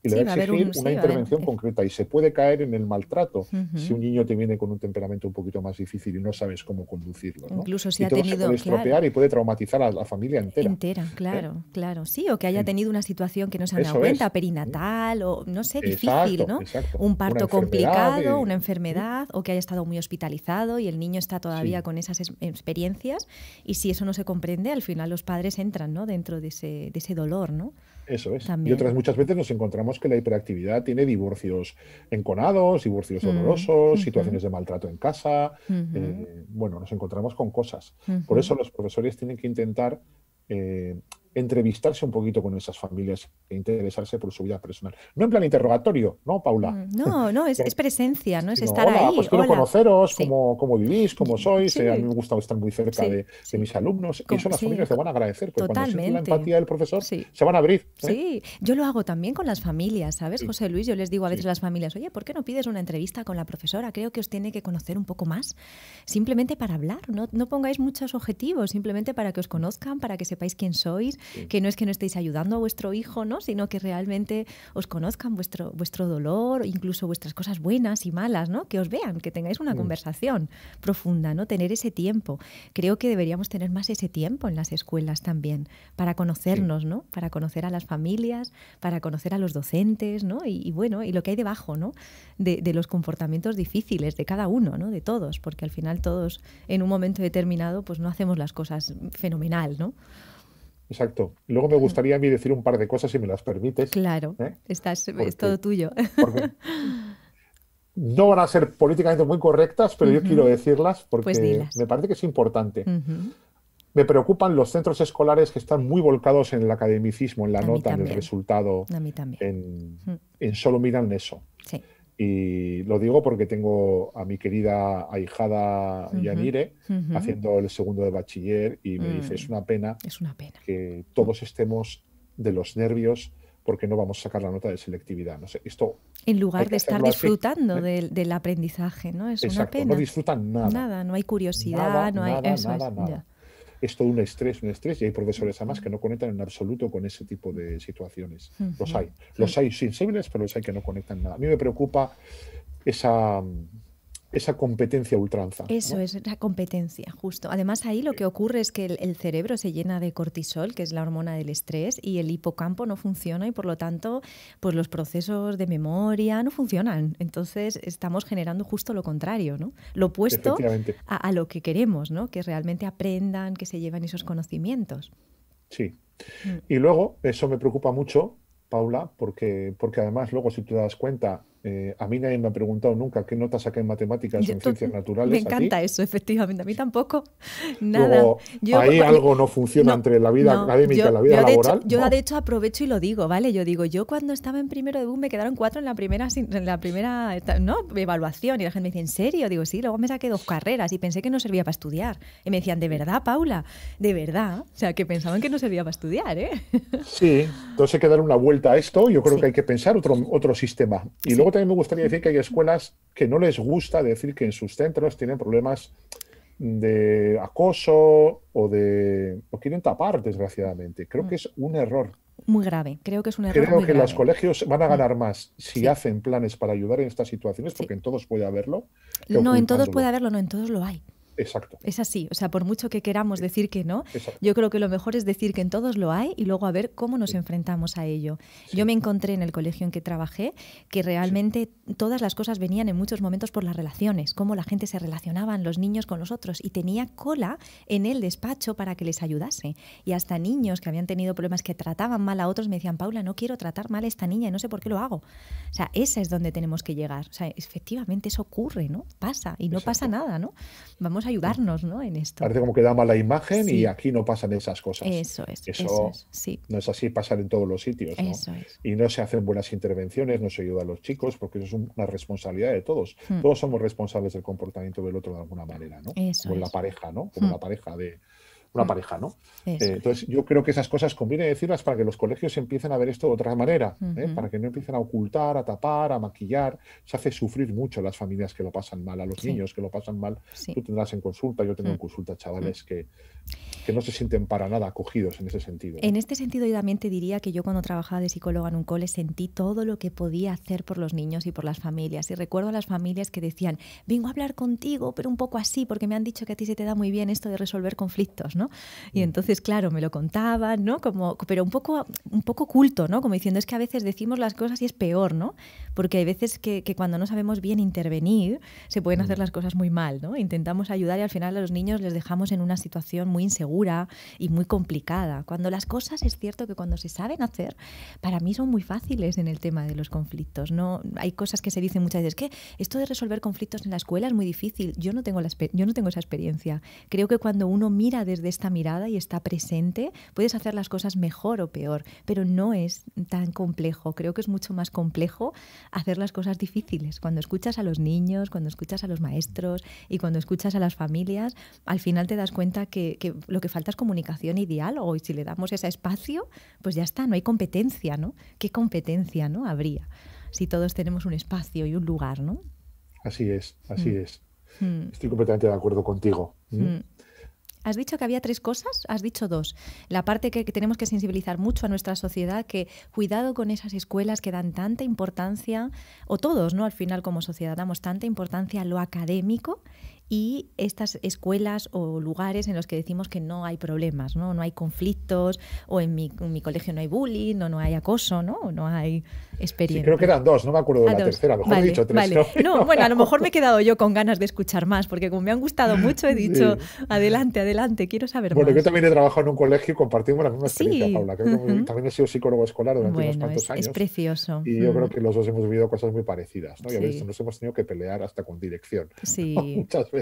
y le va a exigir una intervención concreta y se puede caer en el maltrato si un niño te viene con un temperamento un poquito más difícil y no sabes cómo conducirlo. Incluso si ha tenido. Se puede estropear y puede traumatizar a la familia entera. Entera, ¿eh? claro, claro. Sí, o que haya tenido una situación que no se han dado cuenta, perinatal o no sé, difícil, ¿no? Un parto complicado, una enfermedad o que haya estado muy hospitalizado y el niño está todavía con esas experiencias y si eso no se comprende, al final los padres entran ¿no? dentro de ese, de ese dolor, ¿no? Eso es. Y otras muchas veces nos encontramos que la hiperactividad tiene divorcios enconados, divorcios dolorosos, situaciones de maltrato en casa. Eh, bueno, nos encontramos con cosas. Por eso los profesores tienen que intentar eh, entrevistarse un poquito con esas familias e interesarse por su vida personal. No en plan interrogatorio, ¿no, Paula? Mm, no, no, es, presencia, ¿no? Es estar ahí. Pues quiero conoceros, cómo, vivís, cómo sois. Eh, a mí me gusta estar muy cerca de, mis alumnos. Y eso las familias te van a agradecer, porque cuando sienten la empatía del profesor, se van a abrir. ¿eh? Sí, yo lo hago también con las familias, ¿sabes, José Luis? Yo les digo a veces a las familias, oye, ¿por qué no pides una entrevista con la profesora? Creo que os tiene que conocer un poco más, simplemente para hablar. No, no pongáis muchos objetivos, simplemente para que os conozcan, para que sepáis quién sois, que no es que no estéis ayudando a vuestro hijo, ¿no? sino que realmente os conozcan vuestro, vuestro dolor, incluso vuestras cosas buenas y malas, ¿no? que os vean, que tengáis una mm. conversación profunda, ¿no? tener ese tiempo. Creo que deberíamos tener más ese tiempo en las escuelas también, para conocernos, ¿no? para conocer a las familias, para conocer a los docentes, ¿no? y, bueno, y lo que hay debajo ¿no? de, de, los comportamientos difíciles de cada uno, ¿no? de todos, porque al final todos en un momento determinado pues no hacemos las cosas fenomenal, ¿no? Exacto. Luego me gustaría a mí decir un par de cosas, si me las permites. Claro, ¿eh? Estás, es todo tuyo. no van a ser políticamente muy correctas, pero yo quiero decirlas porque pues me parece que es importante. Me preocupan los centros escolares que están muy volcados en el academicismo, en la nota, en el resultado. A mí también. En, en solo miran eso. Sí. Y lo digo porque tengo a mi querida ahijada Yanire haciendo el segundo de bachiller y me dice, es mm. una pena, es una pena que todos estemos de los nervios porque no vamos a sacar la nota de selectividad. No sé, esto en lugar de estar disfrutando ¿eh? del, aprendizaje, ¿no? Es una pena. No disfrutan nada. Nada, no hay curiosidad, no hay eso. Nada, es todo un estrés, un estrés, y hay profesores además que no conectan en absoluto con ese tipo de situaciones. Los hay. Los hay sensibles, pero los hay que no conectan nada. A mí me preocupa esa, esa competencia ultranza. Eso es la competencia, justo. Además ahí lo que ocurre es que el, cerebro se llena de cortisol, que es la hormona del estrés, y el hipocampo no funciona y por lo tanto pues los procesos de memoria no funcionan. Entonces estamos generando justo lo contrario, ¿no? Lo opuesto a, lo que queremos, ¿no? Que realmente aprendan, que se lleven esos conocimientos. Sí. Mm. Y luego, eso me preocupa mucho, Paula, porque, porque además luego si te das cuenta, eh, a mí nadie me ha preguntado nunca qué notas saqué en matemáticas o en ciencias naturales. Me encanta eso, efectivamente. A mí tampoco. Nada. ahí algo no funciona entre la vida académica y la vida laboral. yo de hecho aprovecho y lo digo, ¿vale? Yo digo, yo cuando estaba en primero de BUM me quedaron cuatro en la primera, en la primera ¿no? evaluación y la gente me dice, ¿en serio? Digo, sí, luego me saqué dos carreras y pensé que no servía para estudiar. Y me decían, ¿de verdad, Paula? ¿De verdad? O sea, que pensaban que no servía para estudiar, ¿eh? Sí, entonces hay que dar una vuelta a esto. Yo creo que hay que pensar otro, otro sistema. Y luego también me gustaría decir que hay escuelas que no les gusta decir que en sus centros tienen problemas de acoso o de o quieren tapar, desgraciadamente. Creo que es un error. Muy grave, creo que es un error. Creo que los colegios van a ganar más si hacen planes para ayudar en estas situaciones, porque en todos puede haberlo. No, en todos puede haberlo, no, en todos lo hay. Exacto. Es así, o sea, por mucho que queramos decir que no, yo creo que lo mejor es decir que en todos lo hay y luego a ver cómo nos enfrentamos a ello. Yo me encontré en el colegio en que trabajé que realmente todas las cosas venían en muchos momentos por las relaciones, cómo la gente se relacionaban los niños con los otros y tenía cola en el despacho para que les ayudase. Y hasta niños que habían tenido problemas que trataban mal a otros me decían, Paula, no quiero tratar mal a esta niña y no sé por qué lo hago. O sea, esa es donde tenemos que llegar. O sea, efectivamente eso ocurre, ¿no? Pasa y no pasa nada, ¿no? Vamos a ayudarnos ¿no? en esto. Parece como que da mala imagen y aquí no pasan esas cosas. Eso es. Eso, sí. no es así, pasar en todos los sitios. Eso es. Y no se hacen buenas intervenciones, no se ayuda a los chicos, porque eso es una responsabilidad de todos. Hmm. Todos somos responsables del comportamiento del otro de alguna manera, ¿no? como en la pareja, ¿no? Como hmm. la pareja de, una mm. pareja, ¿no? Eh, entonces, yo creo que esas cosas conviene decirlas para que los colegios empiecen a ver esto de otra manera, ¿eh? para que no empiecen a ocultar, a tapar, a maquillar. Se hace sufrir mucho a las familias que lo pasan mal, a los niños que lo pasan mal. Tú tendrás en consulta, yo tengo en mm. consulta chavales que, que no se sienten para nada acogidos en ese sentido. En este sentido, yo también te diría que yo cuando trabajaba de psicóloga en un cole sentí todo lo que podía hacer por los niños y por las familias. Y recuerdo a las familias que decían, vengo a hablar contigo, pero un poco así, porque me han dicho que a ti se te da muy bien esto de resolver conflictos, ¿no? Y mm. entonces, claro, me lo contaban, ¿no? Como, pero un poco, un poco culto, ¿no? Como diciendo, es que a veces decimos las cosas y es peor, ¿no? Porque hay veces que, que cuando no sabemos bien intervenir, se pueden hacer mm. las cosas muy mal, ¿no? Intentamos ayudar y al final a los niños les dejamos en una situación muy insegura y muy complicada. Cuando las cosas es cierto que cuando se saben hacer, para mí son muy fáciles en el tema de los conflictos. No, hay cosas que se dicen muchas veces que esto de resolver conflictos en la escuela es muy difícil. Yo no tengo la, yo no tengo esa experiencia. Creo que cuando uno mira desde esta mirada y está presente, puedes hacer las cosas mejor o peor, pero no es tan complejo. Creo que es mucho más complejo hacer las cosas difíciles. Cuando escuchas a los niños, cuando escuchas a los maestros y cuando escuchas a las familias, al final te das cuenta que, que lo que falta es comunicación y diálogo. Y si le damos ese espacio, pues ya está, no hay competencia, ¿no? ¿Qué competencia no habría si todos tenemos un espacio y un lugar, ¿no? Así es, así mm. es. Mm. Estoy completamente de acuerdo contigo. Mm. Has dicho que había tres cosas, has dicho dos. La parte que, tenemos que sensibilizar mucho a nuestra sociedad, que cuidado con esas escuelas que dan tanta importancia, o todos, ¿no? Al final como sociedad damos tanta importancia a lo académico y estas escuelas o lugares en los que decimos que no hay problemas, no, no hay conflictos, o en mi, en mi colegio no hay bullying, o no hay acoso, ¿no? no hay experiencia. creo que eran dos, no me acuerdo de la tercera, mejor he dicho tres. No, bueno, a lo mejor me he quedado yo con ganas de escuchar más, porque como me han gustado mucho, he dicho, adelante, adelante, quiero saber más. Bueno, yo también he trabajado en un colegio y compartimos la misma experiencia, Paula. También he sido psicólogo escolar durante unos cuantos años. Es precioso. Y yo creo que los dos hemos vivido cosas muy parecidas, ¿no? Y a veces nos hemos tenido que pelear hasta con dirección. Sí. Muchas veces.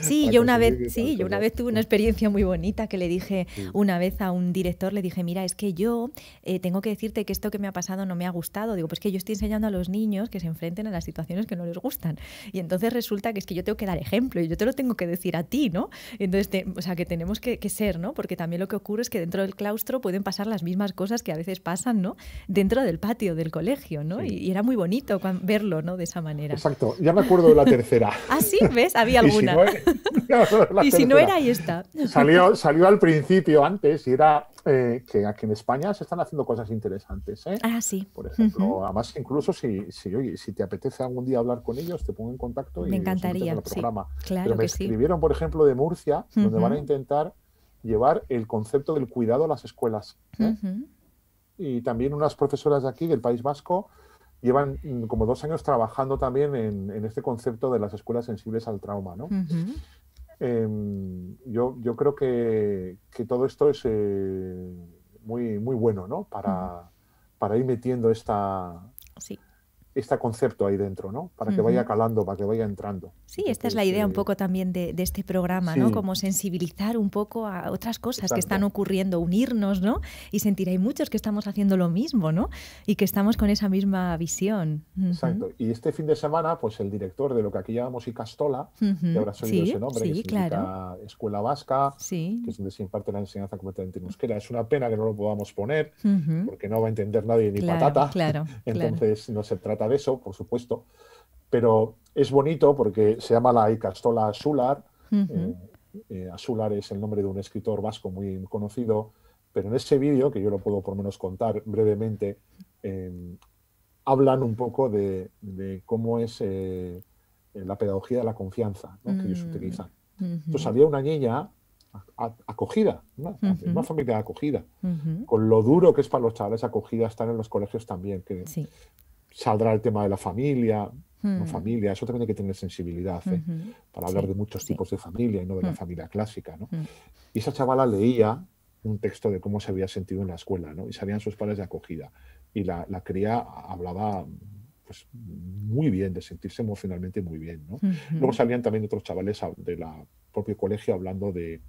Sí, yo una vez, sí, yo una vez tuve una experiencia muy bonita que le dije una vez a un director, le dije, mira, es que yo eh, tengo que decirte que esto que me ha pasado no me ha gustado. Digo, pues que yo estoy enseñando a los niños que se enfrenten a las situaciones que no les gustan. Y entonces resulta que es que yo tengo que dar ejemplo y yo te lo tengo que decir a ti, ¿no? Entonces, o sea, que tenemos que, ser, ¿no? Porque también lo que ocurre es que dentro del claustro pueden pasar las mismas cosas que a veces pasan, ¿no? Dentro del patio del colegio, ¿no? Y, era muy bonito verlo, ¿no? De esa manera. Exacto, ya me acuerdo de la tercera. ah, sí, ¿ves? Había alguna y si no era, ahí está. Salió, salió al principio antes y era eh, que aquí en España se están haciendo cosas interesantes. ¿eh? Ah, sí. Por ejemplo, además incluso si, si, si te apetece algún día hablar con ellos, te pongo en contacto y me encantaría. El programa. Claro Pero me escribieron, por ejemplo, de Murcia, donde van a intentar llevar el concepto del cuidado a las escuelas. ¿eh? Y también unas profesoras de aquí, del País Vasco, llevan mm, como dos años trabajando también en, este concepto de las escuelas sensibles al trauma. ¿no? Em, yo, yo, creo que, que, todo esto es eh, muy, muy bueno ¿no? para, para ir metiendo esta, sí este concepto ahí dentro, ¿no? Para que vaya calando, para que vaya entrando. Sí, esta es la idea un poco también de, este programa, ¿no? Como sensibilizar un poco a otras cosas que están ocurriendo, unirnos, ¿no? Y sentir, hay muchos que estamos haciendo lo mismo, ¿no? Y que estamos con esa misma visión. Exacto. Y este fin de semana, pues el director de lo que aquí llamamos ICASTOLA, que habrá oído ese nombre, que significa Escuela Vasca, que es donde se imparte la enseñanza completamente en euskera. Es una pena que no lo podamos poner, porque no va a entender nadie ni patata. Claro, Entonces no se trata de eso, por supuesto, pero es bonito porque se llama la Icastola Asular. Eh, eh, Asular es el nombre de un escritor vasco muy conocido, pero en ese vídeo, que yo lo puedo por lo menos contar brevemente, em, hablan un poco de, cómo es eh, la pedagogía de la confianza que ellos mm, utilizan. Entonces había una niña acogida, una, familia acogida, con lo duro que es para los chavales acogida estar en los colegios también, que saldrá el tema de la familia, no hmm. familia, eso también hay que tener sensibilidad ¿eh? para hablar de muchos tipos de familia y no de la hmm. familia clásica. ¿no? Hmm. Y esa chavala leía un texto de cómo se había sentido en la escuela, ¿no? y salían sus padres de acogida. Y la, la cría hablaba pues, muy bien, de sentirse emocionalmente muy bien. ¿no? Luego salían también otros chavales del propio colegio hablando de,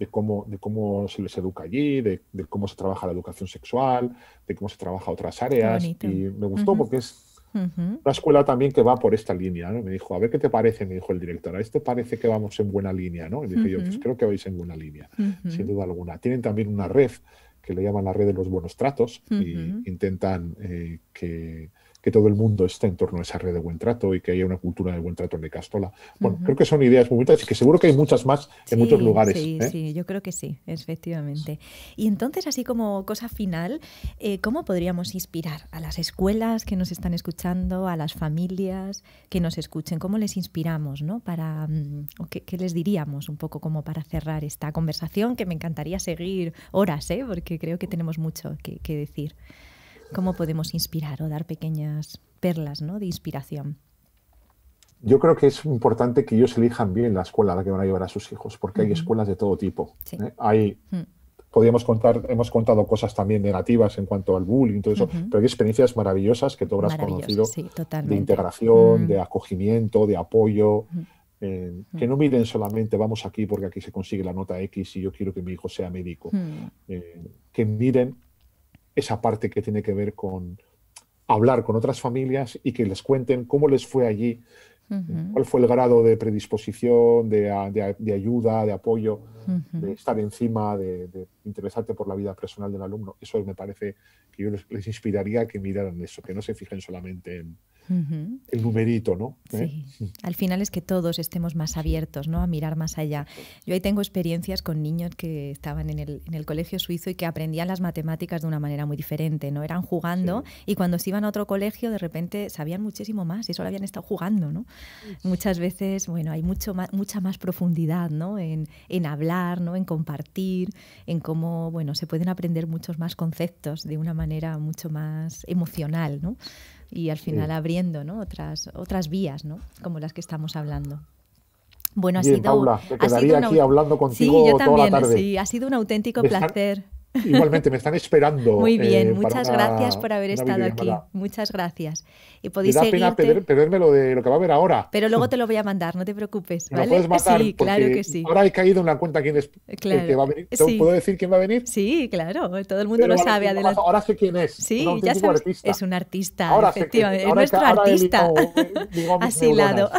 de cómo, de cómo se les educa allí, de, cómo se trabaja la educación sexual, de cómo se trabaja otras áreas. Y me gustó porque es una escuela también que va por esta línea. ¿no? Me dijo, a ver qué te parece, me dijo el director. A este parece que vamos en buena línea. ¿no? Y dije yo, pues creo que vais en buena línea, sin duda alguna. Tienen también una red que le llaman la red de los buenos tratos y intentan eh, que que todo el mundo esté en torno a esa red de buen trato y que haya una cultura de buen trato en Castola. Bueno, creo que son ideas muy bonitas y que seguro que hay muchas más en muchos lugares. Sí, ¿eh? sí, yo creo que sí, efectivamente. Y entonces, así como cosa final, eh, ¿cómo podríamos inspirar a las escuelas que nos están escuchando, a las familias que nos escuchen? ¿Cómo les inspiramos, no? Para, mm, qué, les diríamos un poco como para cerrar esta conversación que me encantaría seguir horas, ¿eh? porque creo que tenemos mucho que decir cómo podemos inspirar o dar pequeñas perlas ¿no? de inspiración. Yo creo que es importante que ellos elijan bien la escuela a la que van a llevar a sus hijos, porque hay escuelas de todo tipo. ¿eh? Hay, mm. podríamos contar, hemos contado cosas también negativas en cuanto al bullying y todo eso, pero hay experiencias maravillosas que tú habrás conocido de integración, mm. de acogimiento, de apoyo. Eh, que no miren solamente vamos aquí porque aquí se consigue la nota X y yo quiero que mi hijo sea médico. Eh, que miren esa parte que tiene que ver con hablar con otras familias y que les cuenten cómo les fue allí, cuál fue el grado de predisposición, de, ayuda, de apoyo, de estar encima, de, interesarte por la vida personal del alumno. Eso me parece que yo les, les inspiraría a que miraran eso, que no se fijen solamente en, el numerito, ¿no? ¿Eh? Sí. Al final es que todos estemos más abiertos, ¿no? A mirar más allá. Yo ahí tengo experiencias con niños que estaban en el, en el colegio suizo y que aprendían las matemáticas de una manera muy diferente, ¿no? Eran jugando y cuando se iban a otro colegio de repente sabían muchísimo más y solo habían estado jugando, ¿no? Muchas veces, bueno, hay mucho más, mucha más profundidad, ¿no? En, en hablar, ¿no? En compartir, en cómo, bueno, se pueden aprender muchos más conceptos de una manera mucho más emocional, ¿no? Y al final abriendo ¿no? otras, otras vías, ¿no? como las que estamos hablando. Bueno, ha sido. Paula, me quedaría aquí hablando contigo sí, yo también, toda la tarde. Sí, ha sido un auténtico placer. Igualmente, me están esperando. Muy bien, eh, muchas gracias por haber estado aquí. Muchas gracias. Y podéis me da pena perderme lo de lo que va a haber ahora. Pero luego te lo voy a mandar, no te preocupes. ¿vale? lo puedes sí, claro que sí. Ahora he caído en la cuenta quién es el que va a venir. ¿Puedo decir quién va a venir? Sí, claro, todo el mundo lo sabe. Adelante. Ahora sé quién es. Sí, ya sabes. Es un artista, efectivamente. es nuestro artista. Asilado.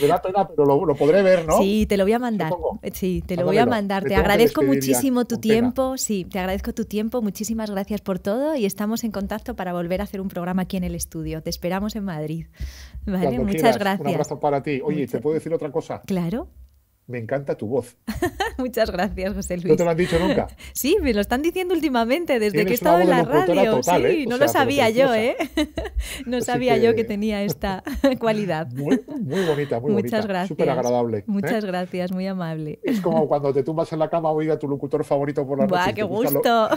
Me da pena, pero lo, podré ver, ¿no? Sí, te lo voy a mandar. Sí, te lo voy a mandar. Te agradezco muchísimo tu tiempo. Sí, te agradezco tu tiempo, muchísimas gracias por todo y estamos en contacto para volver a hacer un programa aquí en el estudio. Te esperamos en Madrid. Vale, muchas gracias. Un abrazo para ti. Oye, ¿te puedo decir otra cosa? Claro. Me encanta tu voz. Muchas gracias, José Luis. ¿No te lo han dicho nunca? Sí, me lo están diciendo últimamente, desde que he estado en la radio. sí, ¿eh? no lo sabía yo, ¿eh? no sabía yo que tenía esta cualidad. Muy, bonita, muy Muchas gracias. Súper agradable. ¿eh? Muchas gracias, muy amable. Es como cuando te tumbas en la cama oiga a tu locutor favorito por la noche. qué gusto!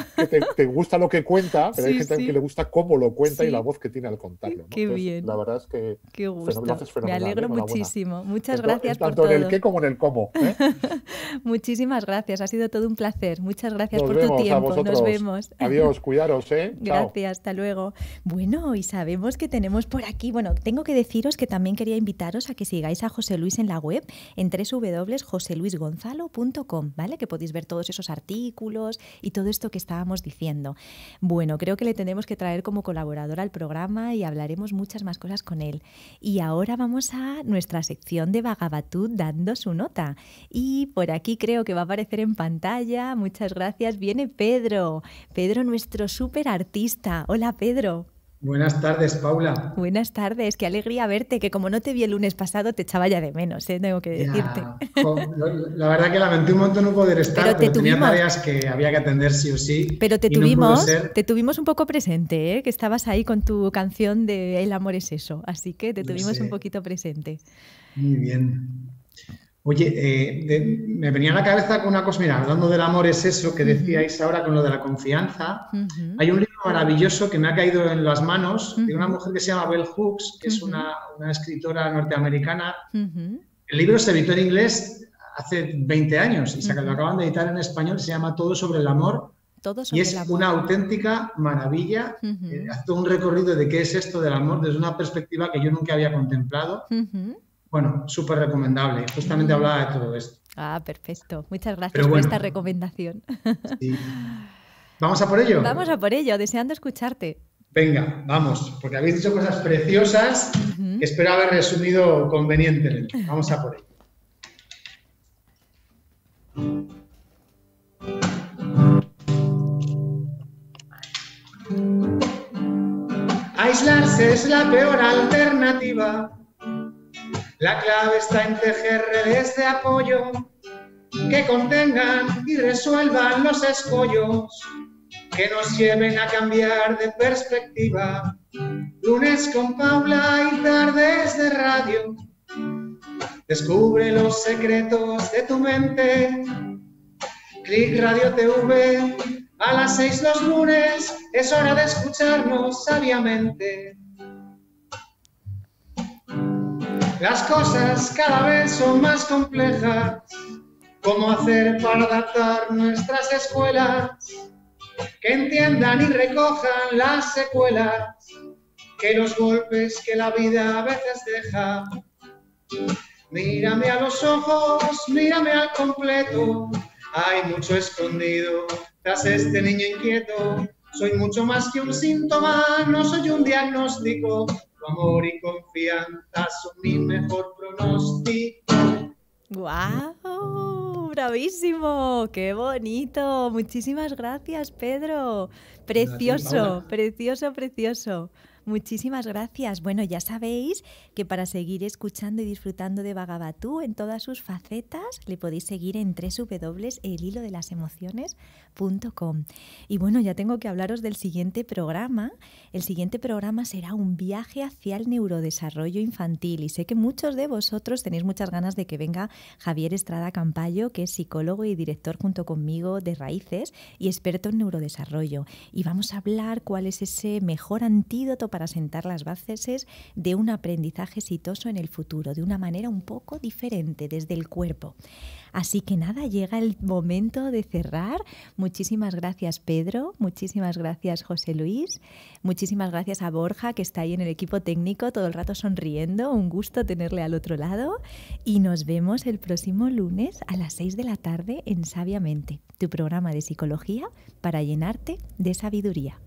te, gusta lo que cuenta, pero hay gente que le gusta cómo lo cuenta y la voz que tiene al contarlo. Qué bien. La verdad es que qué gusto. Me alegro muchísimo. Muchas gracias por todo. Tanto en el qué como en el cómo. Muchísimas gracias, ha sido todo un placer. Muchas gracias por tu tiempo. Nos vemos. Adiós, cuidaros, ¿eh? Gracias, hasta luego. Bueno, y sabemos que tenemos por aquí, bueno, tengo que deciros que también quería invitaros a que sigáis a José Luis en la web en www.joseluisgonzalo.com, ¿vale? Que podéis ver todos esos artículos y todo esto que estábamos diciendo. Bueno, creo que le tenemos que traer como colaborador al programa y hablaremos muchas más cosas con él. Y ahora vamos a nuestra sección de Vagabatú dando su nota. Y por aquí creo que va a aparecer en pantalla. Muchas gracias. Viene Pedro. Pedro, nuestro súper artista. Hola, Pedro. Buenas tardes, Paula. Buenas tardes, qué alegría verte, que como no te vi el lunes pasado te echaba ya de menos, ¿eh? tengo que decirte. la verdad que lamenté un montón no poder estar, pero, te tenía tareas que había que atender sí o sí. Pero te tuvimos, te tuvimos un poco presente, ¿eh? que estabas ahí con tu canción de El amor es eso, así que te tuvimos un poquito presente. Muy bien. Oye, eh, me venía a la cabeza con una cosa, mira, hablando del amor es eso que decíais ahora con lo de la confianza. Hay un libro maravilloso que me ha caído en las manos de una mujer que se llama Bell Hooks, que es una, escritora norteamericana. El libro se editó en inglés hace 20 años y se lo acaban de editar en español, se llama Todo sobre el amor. Todo sobre y es una auténtica maravilla. Eh, hace un recorrido de qué es esto del amor desde una perspectiva que yo nunca había contemplado. Bueno, súper recomendable. Justamente hablaba de todo esto. Ah, perfecto. Muchas gracias por esta recomendación. ¿Vamos a por ello? Vamos a por ello, deseando escucharte. Venga, vamos, porque habéis dicho cosas preciosas que espero haber resumido convenientemente. Vamos a por ello. Aislarse es la peor alternativa la clave está en tejer redes de apoyo que contengan y resuelvan los escollos que nos lleven a cambiar de perspectiva. Lunes con Paula y tardes de radio. Descubre los secretos de tu mente. Click Radio TV a las seis los lunes. Es hora de escucharnos sabiamente. Las cosas cada vez son más complejas. ¿Cómo hacer para adaptar nuestras escuelas? Que entiendan y recojan las secuelas, que los golpes que la vida a veces deja. Mírame a los ojos, mírame al completo. Hay mucho escondido tras este niño inquieto. Soy mucho más que un síntoma, no soy un diagnóstico amor y confianza son mi mejor pronóstico. ¡Guau! ¡Bravísimo! ¡Qué bonito! Muchísimas gracias, Pedro. Precioso, precioso, precioso. Muchísimas gracias. Bueno, ya sabéis que para seguir escuchando y disfrutando de Vagabatú en todas sus facetas, le podéis seguir en www.elhilodelasemociones.com. Y bueno, ya tengo que hablaros del siguiente programa. El siguiente programa será un viaje hacia el neurodesarrollo infantil y sé que muchos de vosotros tenéis muchas ganas de que venga Javier Estrada Campayo, que es psicólogo y director junto conmigo de Raíces y experto en neurodesarrollo. Y vamos a hablar cuál es ese mejor antídoto para sentar las bases de un aprendizaje exitoso en el futuro, de una manera un poco diferente desde el cuerpo. Así que nada, llega el momento de cerrar. Muchísimas gracias Pedro, muchísimas gracias José Luis, muchísimas gracias a Borja que está ahí en el equipo técnico todo el rato sonriendo, un gusto tenerle al otro lado y nos vemos el próximo lunes a las 6 de la tarde en Sabiamente, tu programa de psicología para llenarte de sabiduría.